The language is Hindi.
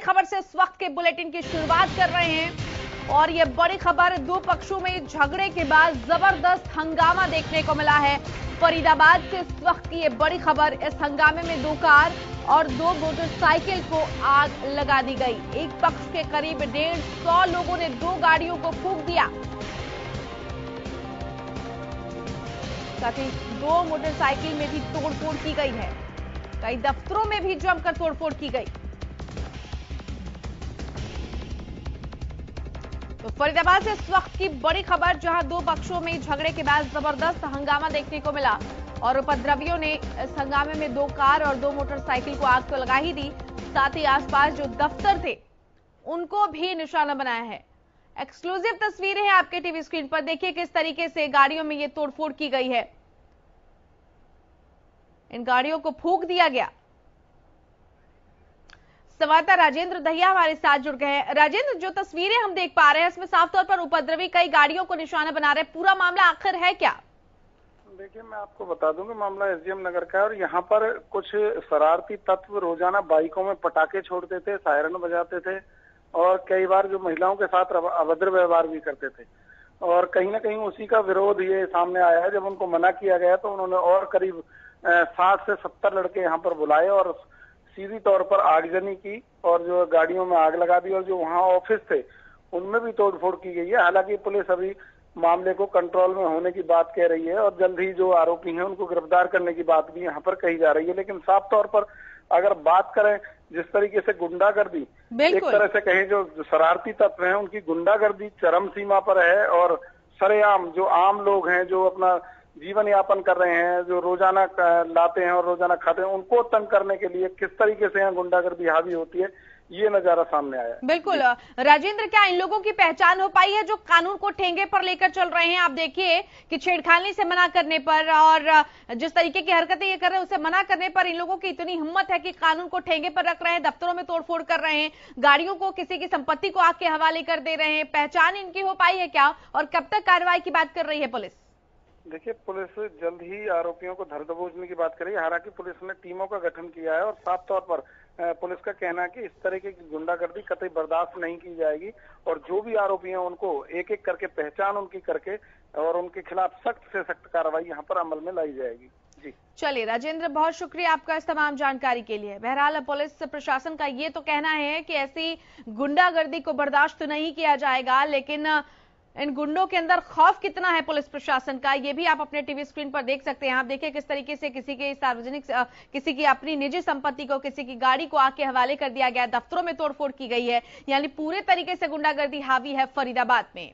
बड़ी खबर से इस वक्त के बुलेटिन की शुरुआत कर रहे हैं। और ये बड़ी खबर दो पक्षों में झगड़े के बाद ज़बरदस्त हंगामा देखने को मिला है। फरीदाबाद से इस वक्त की ये बड़ी खबर, इस हंगामे में दो कार और दो मोटरसाइकिल को आग लगा दी गई। एक पक्ष के करीब डेढ़ सौ लोगों ने दो गाड़ियों को फूंक दिया। साथ ही दो मोटरसाइकिल में भी तोड़फोड़ की गई है। कई दफ्तरों में भी जमकर तोड़फोड़ की गई। तो फरीदाबाद से इस वक्त की बड़ी खबर, जहाँ दो पक्षों में झगड़े के बाद ज़बरदस्त हंगामा देखने को मिला। और उपद्रवियों ने इस हंगामे में दो कार और दो मोटरसाइकिल को आग तो लगा ही दी, साथ ही आसपास जो दफ्तर थे, उनको भी निशाना बनाया है। एक्सक्लूसिव तस्वीरें हैं आपके टीवी स्क्रीन पर। देखिए किस तरीके से गाड़ियों में ये तोड़फोड़ की गई है। इन गाड़ियों को फूक दिया गया। संवाददाता राजेंद्र दहिया हमारे साथ जुड़ गए हैं। राजेंद्र, जो तस्वीरें हम देख पा रहे हैं इसमें साफ़ तौर पर उपद्रवी कई गाड़ियों को निशाना बना रहे हैं। पूरा मामला आखिर है क्या? देखिए, मैं आपको बता दूँ कि मामला एसडीएम नगर का है और यहाँ पर कुछ शरारती तत्व रोज़ाना बाइकों में पटाखे छोड़ते थे, सायरन बजाते थे और कई बार जो महिलाओं के साथ अभद्र व्यवहार भी करते थे। और कहीं ना कहीं उसी का विरोध ये सामने आया है। जब उनको मना किया गया तो उन्होंने और करीब साठ से सत्तर लड़के यहाँ पर बुलाए और सीधी तौर पर आगजनी की और जो गाड़ियों में आग लगा दी और जो वहाँ ऑफ़िस थे उनमें भी तोड़फोड़ की गई है। हालाँकि पुलिस अभी मामले को कंट्रोल में होने की बात कह रही है और जल्द ही जो आरोपी हैं उनको गिरफ़्तार करने की बात भी यहाँ पर कही जा रही है। लेकिन साफ़ तौर पर अगर बात करें जिस तरीके से गुंडागर्दी एक तरह से कहें जो शरारती तत्व हैं उनकी गुंडागर्दी चरम सीमा पर है और सरेआम जो आम लोग हैं जो अपना जीवन यापन कर रहे हैं, जो रोज़ाना लाते हैं और रोज़ाना खाते हैं, उनको तंग करने के लिए किस तरीके से यहाँ गुंडागर्दी हावी होती है, ये नज़ारा सामने आया बिल्कुल। राजेंद्र, क्या इन लोगों की पहचान हो पाई है जो कानून को ठेंगे पर लेकर चल रहे हैं? आप देखिए कि छेड़खानी से मना करने पर और जिस तरीके की हरकतें ये कर रहे हैं, उसे मना करने पर इन लोगों की इतनी हिम्मत है कि कानून को ठेंगे पर रख रहे हैं, दफ्तरों में तोड़फोड़ कर रहे हैं, गाड़ियों को, किसी की संपत्ति को आग के हवाले कर दे रहे हैं। पहचान इनकी हो पाई है क्या? और कब तक कार्रवाई की बात कर रही है पुलिस? देखिए, पुलिस जल्द ही आरोपियों को धर दबोचने की बात करी हालाँकि पुलिस ने टीमों का गठन किया है और साफ़ तौर पर पुलिस का कहना है कि इस तरह की गुंडागर्दी कतई बर्दाश्त नहीं की जाएगी और जो भी आरोपी हैं उनको एक एक करके, पहचान उनकी करके और उनके खिलाफ सख्त से सख्त कार्रवाई यहाँ पर अमल में लाई जाएगी। जी। चलिए, राजेंद्र, बहुत शुक्रिया आपका इस तमाम जानकारी के लिए। बहरहाल, पुलिस प्रशासन का ये तो कहना है कि ऐसी गुंडागर्दी को बर्दाश्त नहीं किया जाएगा, लेकिन इन गुंडों के अंदर खौफ कितना है पुलिस प्रशासन का? ये भी आप अपने टीवी स्क्रीन पर देख सकते हैं। आप देखिए किस तरीके से किसी के सार्वजनिक किसी की अपनी निजी संपत्ति को, किसी की गाड़ी को आग के हवाले कर दिया गया। दफ्तरों में तोड़फोड़ की गई है। यानी पूरे तरीके से गुंडागर्दी हावी है फरीदाबाद में।